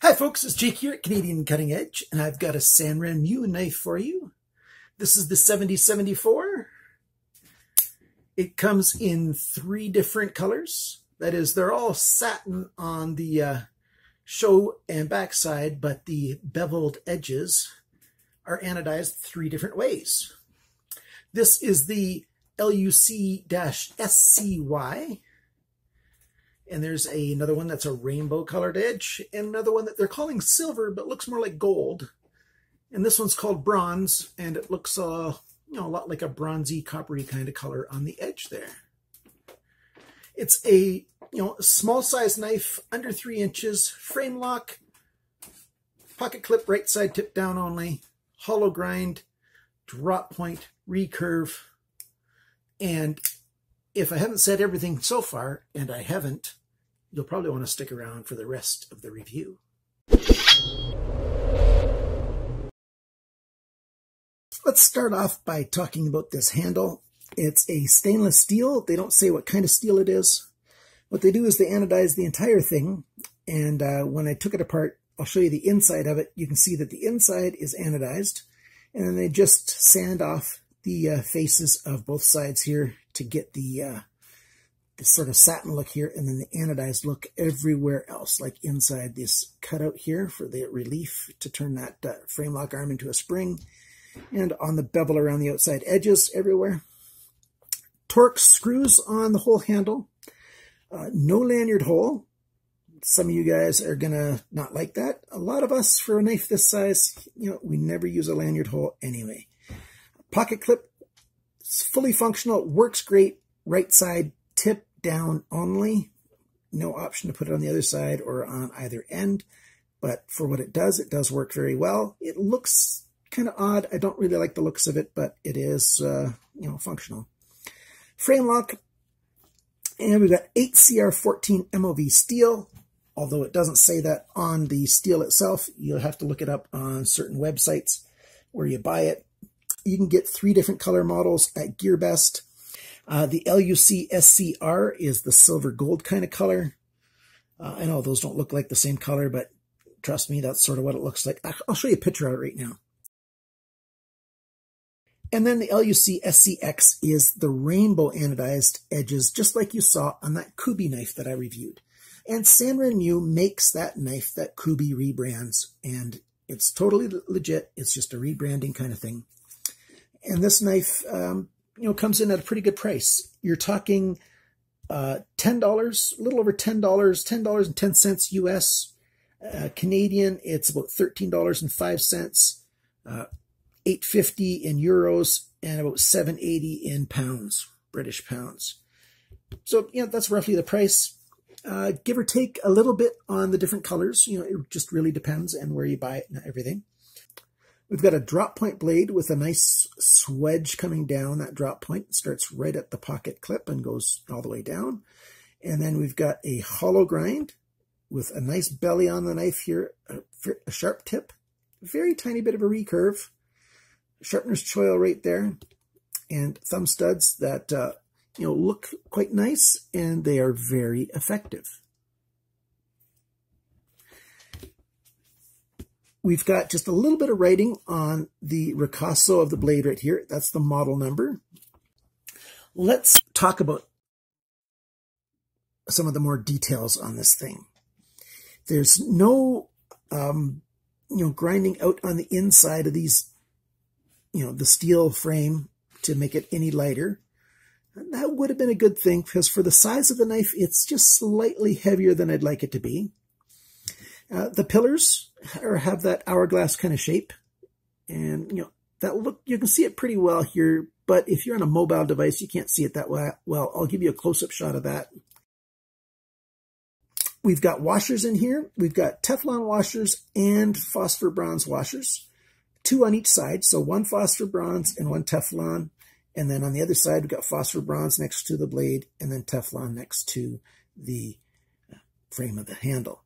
Hi folks, it's Jake here at Canadian Cutting Edge, and I've got a Sanrenmu knife for you. This is the 7074. It comes in three different colors. That is, they're all satin on the uh, show and backside, but the beveled edges are anodized three different ways. This is the LUC-SCY, and there's a, another one that's a rainbow colored edge, and another one that they're calling silver, but looks more like gold. And this one's called bronze, and it looks uh, you know, a lot like a bronzy, coppery kind of color on the edge there. It's a you know small size knife, under three inches, frame lock, pocket clip, right side tip down only, hollow grind, drop point, recurve, and if I haven't said everything so far, and I haven't, you'll probably want to stick around for the rest of the review. Let's start off by talking about this handle. It's a stainless steel. They don't say what kind of steel it is. What they do is they anodize the entire thing. And uh, when I took it apart, I'll show you the inside of it. You can see that the inside is anodized. And then they just sand off the uh, faces of both sides here to get the, uh, the sort of satin look here and then the anodized look everywhere else, like inside this cutout here for the relief to turn that uh, frame lock arm into a spring and on the bevel around the outside edges everywhere. Torx screws on the whole handle. Uh, no lanyard hole. Some of you guys are going to not like that. A lot of us, for a knife this size, you know, we never use a lanyard hole anyway. Pocket clip, it's fully functional, works great. Right side tip down only. No option to put it on the other side or on either end. But for what it does, it does work very well. It looks kind of odd. I don't really like the looks of it, but it is, uh, you know, functional. Frame lock. And we've got 8CR14 MOV steel. Although it doesn't say that on the steel itself, you'll have to look it up on certain websites where you buy it. You can get three different color models at GearBest. Uh, the LUC SCR is the silver gold kind of color. Uh, I know those don't look like the same color, but trust me, that's sort of what it looks like. I'll show you a picture of it right now. And then the LUC SCX is the rainbow anodized edges, just like you saw on that Kubey knife that I reviewed. And Sanrenmu makes that knife that Kubey rebrands, and it's totally legit. It's just a rebranding kind of thing. And this knife, um, you know, comes in at a pretty good price. You're talking uh, $10, a little over $10, $10.10 US. Uh, Canadian, it's about $13.05. Uh, 850 in euros and about 780 in pounds, British pounds. So, know, that's roughly the price. Uh, give or take a little bit on the different colors. You know, it just really depends and where you buy it and everything. We've got a drop point blade with a nice swedge coming down. That drop point starts right at the pocket clip and goes all the way down. And then we've got a hollow grind with a nice belly on the knife here, a, a sharp tip, very tiny bit of a recurve, sharpener's choil right there, and thumb studs that uh, you know look quite nice and they are very effective. We've got just a little bit of writing on the ricasso of the blade right here. That's the model number. Let's talk about some of the more details on this thing. There's no, um, you know, grinding out on the inside of these you know, the steel frame to make it any lighter. That would have been a good thing because for the size of the knife, it's just slightly heavier than I'd like it to be. Uh, the pillars are, have that hourglass kind of shape. And, you know, that look, you can see it pretty well here, but if you're on a mobile device, you can't see it that well. I'll give you a close-up shot of that. We've got washers in here. We've got Teflon washers and phosphor bronze washers two on each side. So one phosphor bronze and one Teflon. And then on the other side, we've got phosphor bronze next to the blade and then Teflon next to the frame of the handle.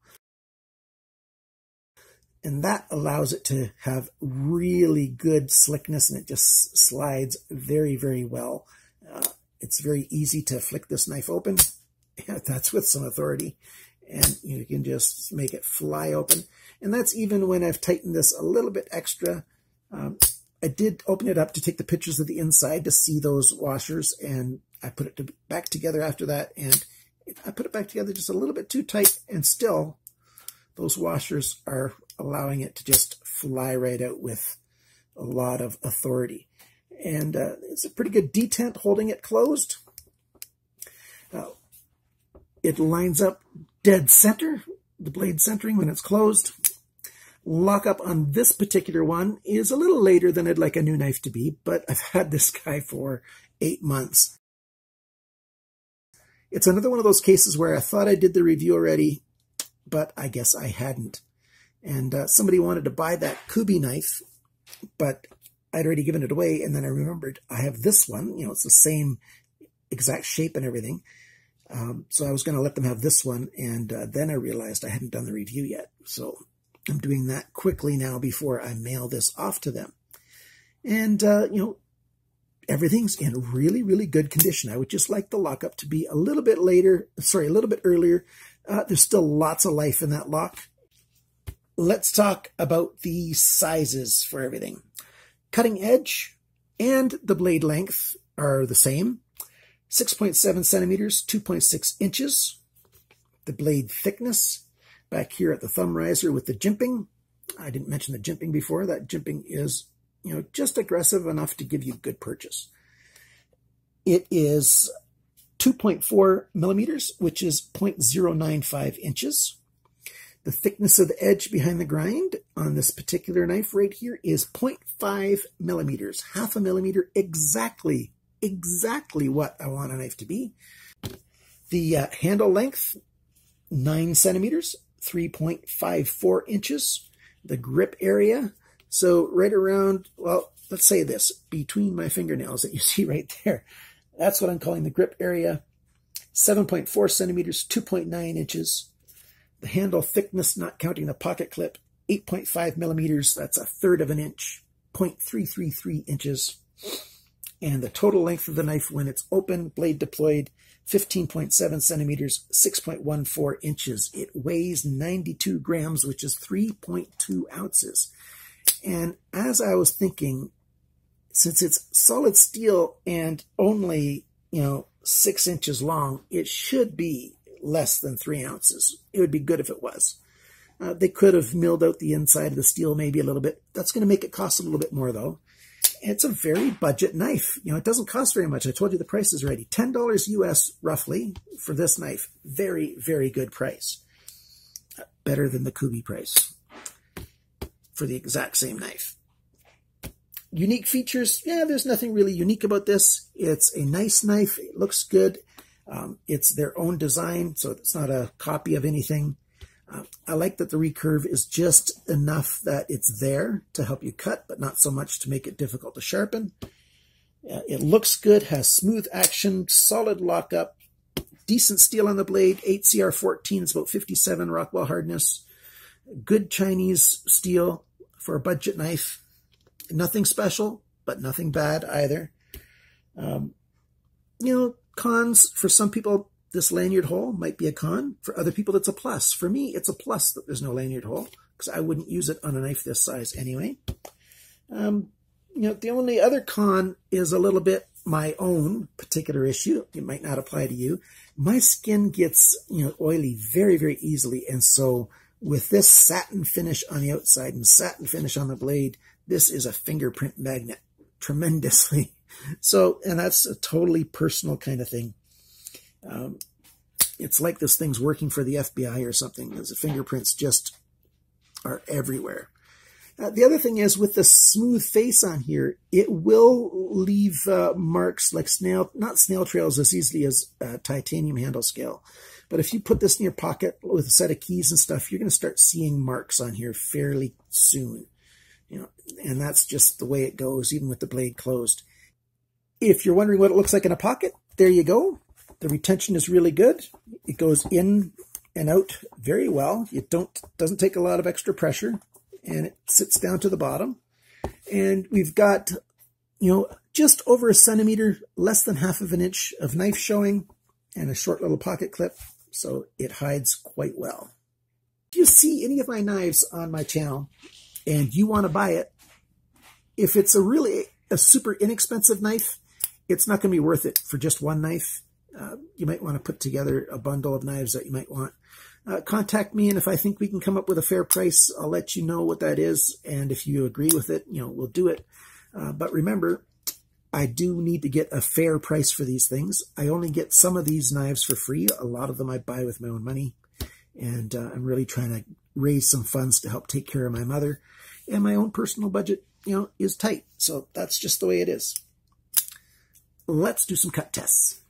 And that allows it to have really good slickness and it just slides very, very well. Uh, it's very easy to flick this knife open. That's with some authority. and you can just make it fly open. And that's even when I've tightened this a little bit extra. Um, I did open it up to take the pictures of the inside to see those washers, and I put it to, back together after that, and I put it back together just a little bit too tight, and still those washers are allowing it to just fly right out with a lot of authority. And uh, it's a pretty good detent holding it closed. Uh, it lines up dead center, the blade centering when it's closed. Lockup on this particular one is a little later than I'd like a new knife to be, but I've had this guy for eight months. It's another one of those cases where I thought I did the review already, but I guess I hadn't. And uh, somebody wanted to buy that Kubey knife, but I'd already given it away. And then I remembered I have this one, you know, it's the same exact shape and everything. Um, so I was going to let them have this one. And uh, then I realized I hadn't done the review yet. So I'm doing that quickly now before I mail this off to them. And, uh, you know, everything's in really, really good condition. I would just like the lockup to be a little bit later, sorry, a little bit earlier. Uh, there's still lots of life in that lock. Let's talk about the sizes for everything. Cutting edge and the blade length are the same. 6.7 centimeters, 2.6 inches. The blade thickness back here at the thumb riser with the jimping. I didn't mention the jimping before. That jimping is you know, just aggressive enough to give you good purchase. It is 2.4 millimeters, which is 0.095 inches. The thickness of the edge behind the grind on this particular knife right here is 0.5 millimeters, half a millimeter, exactly, exactly what I want a knife to be. The uh, handle length, 9 centimeters, 3.54 inches. The grip area, so right around, well, let's say this, between my fingernails that you see right there, that's what I'm calling the grip area. 7.4 centimeters, 2.9 inches. The handle thickness, not counting the pocket clip, 8.5 millimeters. That's a third of an inch, 0.333 inches. And the total length of the knife when it's open, blade deployed, 15.7 centimeters, 6.14 inches. It weighs 92 grams, which is 3.2 ounces. And as I was thinking, since it's solid steel and only, you know, six inches long, it should be less than three ounces. It would be good if it was. Uh, they could have milled out the inside of the steel maybe a little bit. That's going to make it cost a little bit more though. It's a very budget knife. You know, it doesn't cost very much. I told you the price is already. $10 US roughly for this knife. Very, very good price. Better than the Kubey price for the exact same knife. Unique features, yeah, there's nothing really unique about this. It's a nice knife. It looks good. Um, it's their own design, so it's not a copy of anything. Uh, I like that the recurve is just enough that it's there to help you cut, but not so much to make it difficult to sharpen. Uh, it looks good, has smooth action, solid lockup, decent steel on the blade, 8CR14 is about 57 Rockwell hardness, good Chinese steel for a budget knife. Nothing special, but nothing bad either. Um, you know, cons for some people, this lanyard hole might be a con. For other people, it's a plus. For me, it's a plus that there's no lanyard hole because I wouldn't use it on a knife this size anyway. Um, you know, the only other con is a little bit my own particular issue. It might not apply to you. My skin gets, you know, oily very, very easily. And so with this satin finish on the outside and satin finish on the blade, this is a fingerprint magnet tremendously. So, and that's a totally personal kind of thing. Um, it's like this thing's working for the FBI or something, because the fingerprints just are everywhere. Uh, the other thing is with the smooth face on here, it will leave uh, marks like snail, not snail trails as easily as uh, titanium handle scale. But if you put this in your pocket with a set of keys and stuff, you're going to start seeing marks on here fairly soon. You know, and that's just the way it goes, even with the blade closed. If you're wondering what it looks like in a pocket, there you go. The retention is really good. It goes in and out very well. It don't doesn't take a lot of extra pressure, and it sits down to the bottom. And we've got, you know, just over a centimeter, less than half of an inch of knife showing, and a short little pocket clip so it hides quite well. If you see any of my knives on my channel and you want to buy it, if it's a really a super inexpensive knife, it's not going to be worth it for just one knife. Uh, you might want to put together a bundle of knives that you might want. Uh, contact me, and if I think we can come up with a fair price, I'll let you know what that is. And if you agree with it, you know, we'll do it. Uh, but remember, I do need to get a fair price for these things. I only get some of these knives for free. A lot of them I buy with my own money. And uh, I'm really trying to raise some funds to help take care of my mother. And my own personal budget, you know, is tight. So that's just the way it is. Let's do some cut tests.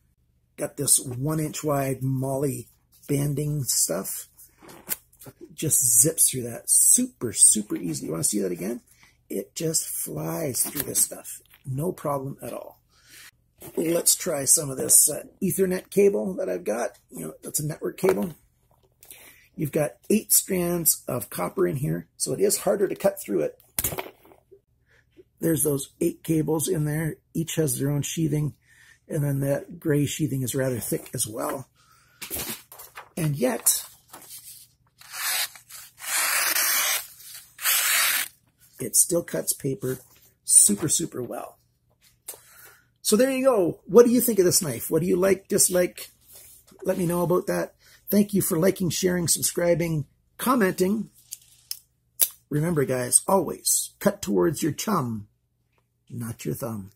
Got this one inch wide molly banding stuff. Just zips through that. Super, super easy. You want to see that again? It just flies through this stuff. No problem at all. Let's try some of this uh, Ethernet cable that I've got. You know, that's a network cable. You've got eight strands of copper in here, so it is harder to cut through it. There's those eight cables in there. Each has their own sheathing, and then that gray sheathing is rather thick as well. And yet, it still cuts paper super, super well. So there you go. What do you think of this knife? What do you like, dislike? Let me know about that. Thank you for liking, sharing, subscribing, commenting. Remember, guys, always cut towards your chum, not your thumb.